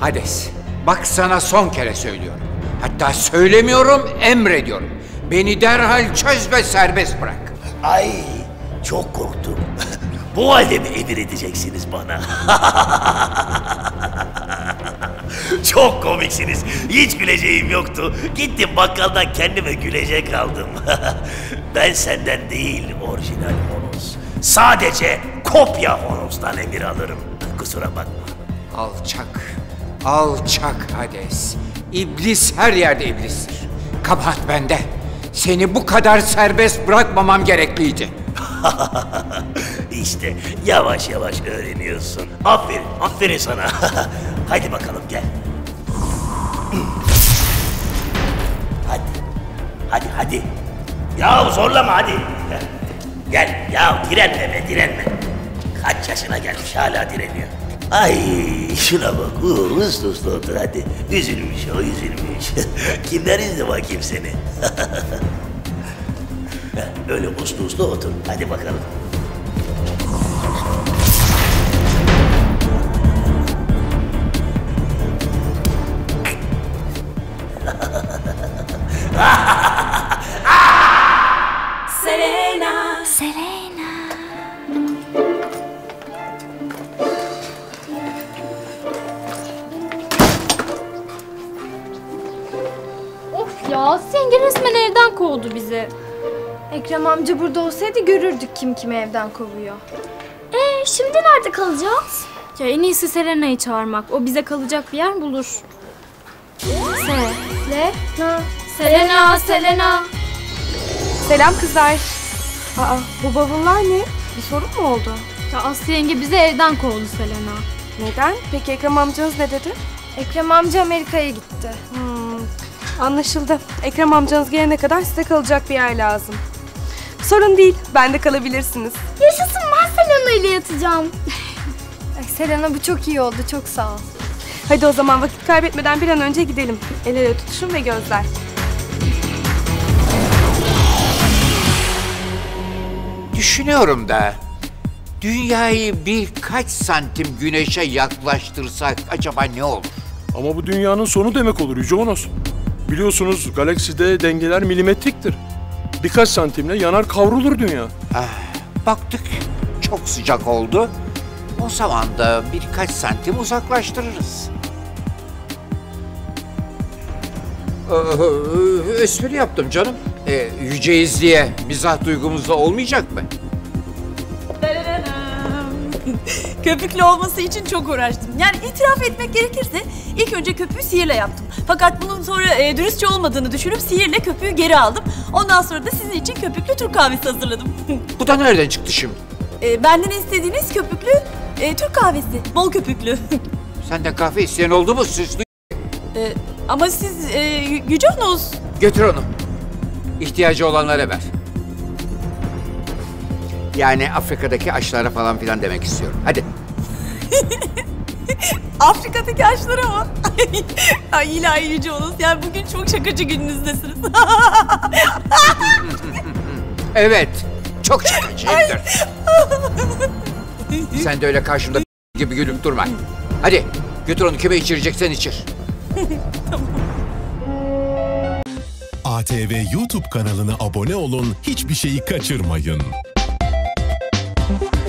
Hades, bak sana son kere söylüyorum. Hatta söylemiyorum, emrediyorum. Beni derhal çöz ve serbest bırak. Ay çok korktum. Bu halde mi emir edeceksiniz bana? çok komiksiniz. Hiç güleceğim yoktu. Gittim bakkaldan kendime gülecek aldım. ben senden değil orijinal Honos. Sadece kopya Honos'tan emir alırım. Kusura bakma. Alçak, alçak Hades. İblis her yerde iblistir. Kabahat bende. Seni bu kadar serbest bırakmamam gerekliydi. İşte yavaş yavaş öğreniyorsun. Aferin, aferin sana. Hadi bakalım gel. Hadi, hadi, hadi. Ya zorlama hadi. Gel, ya direnme be, direnme. Kaç yaşına gelmiş hala direniyor. Ay şuna bak, uslu uslu otur hadi. Üzülmüş o, üzülmüş. Kimler izle bakayım seni? Öyle uslu uslu otur, hadi bakalım. Ya Yenge resmen evden kovdu bizi. Ekrem amca burada olsaydı görürdük kim kimi evden kovuyor. Ee şimdi nerede kalacağız? Ya en iyisi Selena'yı çağırmak. O bize kalacak bir yer bulur. Se. Ha. Selena, Selena. Selam kızlar. Aa bu bavullar ne? Bir sorun mu oldu? Ya Aslı yenge bizi evden kovdu Selena. Neden? Peki Ekrem amcanız ne dedi? Ekrem amca Amerika'ya gitti. Hmm, anlaşıldı. Ekrem amcanız gelene kadar size kalacak bir yer lazım. Sorun değil. Bende kalabilirsiniz. Yaşasın ben Selena ile yatacağım. Ay, Selena bu çok iyi oldu. Çok sağ ol. Hadi o zaman vakit kaybetmeden bir an önce gidelim. El ele tutuşun ve gözler. Düşünüyorum da dünyayı birkaç santim güneşe yaklaştırsak acaba ne olur? Ama bu dünyanın sonu demek olur Yüce Onos. Biliyorsunuz galakside dengeler milimetriktir. Birkaç santimle yanar kavrulur dünya. Baktık çok sıcak oldu. O zaman da birkaç santim uzaklaştırırız. Ee, espri yaptım canım. Ee, yüceyiz diye mizah duygumuzda olmayacak mı? Köpüklü olması için çok uğraştım. Yani itiraf etmek gerekirse ilk önce köpüğü sihirle yaptım. Fakat bunun sonra e, dürüstçe olmadığını düşünüp sihirle köpüğü geri aldım. Ondan sonra da sizin için köpüklü Türk kahvesi hazırladım. Bu da nereden çıktı şimdi? e, benden istediğiniz köpüklü e, Türk kahvesi. Bol köpüklü. Senden kahve isteyen oldu mu süslü? E, ama siz e, Yü- Yüce. Götür onu. İhtiyacı olanlara ver. Yani Afrika'daki aşılara falan filan demek istiyorum. Hadi. Afrika'daki aşıları ama. Ay ilahi Yüce Onos. Yani bugün çok şakacı gününüzdesiniz. Evet. Çok şakacıyımdır. Sen de öyle karşımda gibi gülüp durma. Hadi götür onu kime içireceksen içir. ATV YouTube kanalına abone olun, hiçbir şeyi kaçırmayın. Bye.